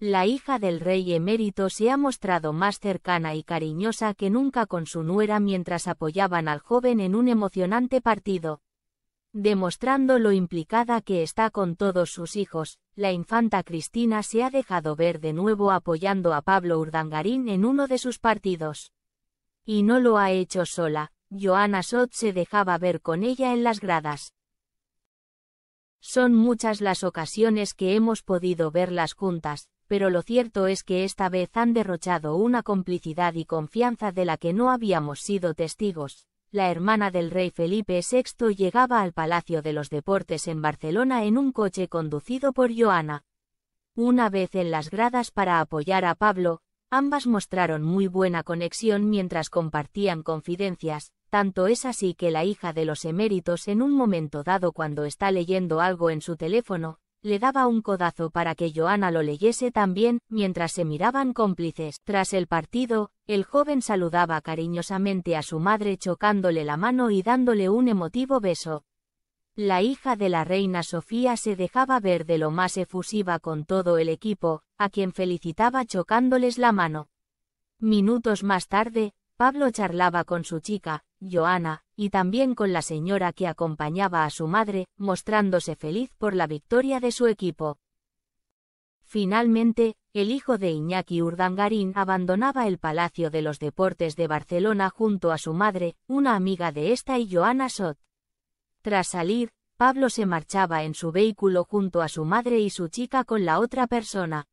La hija del rey emérito se ha mostrado más cercana y cariñosa que nunca con su nuera mientras apoyaban al joven en un emocionante partido. Demostrando lo implicada que está con todos sus hijos, la infanta Cristina se ha dejado ver de nuevo apoyando a Pablo Urdangarín en uno de sus partidos. Y no lo ha hecho sola, Joana Sot se dejaba ver con ella en las gradas. Son muchas las ocasiones que hemos podido verlas juntas, pero lo cierto es que esta vez han derrochado una complicidad y confianza de la que no habíamos sido testigos. La hermana del rey Felipe VI llegaba al Palacio de los Deportes en Barcelona en un coche conducido por Joana. Una vez en las gradas para apoyar a Pablo, ambas mostraron muy buena conexión mientras compartían confidencias, tanto es así que la hija de los eméritos en un momento dado cuando está leyendo algo en su teléfono, le daba un codazo para que Joana lo leyese también, mientras se miraban cómplices. Tras el partido, el joven saludaba cariñosamente a su madre chocándole la mano y dándole un emotivo beso. La hija de la reina Sofía se dejaba ver de lo más efusiva con todo el equipo, a quien felicitaba chocándoles la mano. Minutos más tarde, Pablo charlaba con su chica, Joana, y también con la señora que acompañaba a su madre, mostrándose feliz por la victoria de su equipo. Finalmente, el hijo de Iñaki Urdangarín abandonaba el Palacio de los Deportes de Barcelona junto a su madre, una amiga de esta y Joana Sot. Tras salir, Pablo se marchaba en su vehículo junto a su madre y su chica con la otra persona.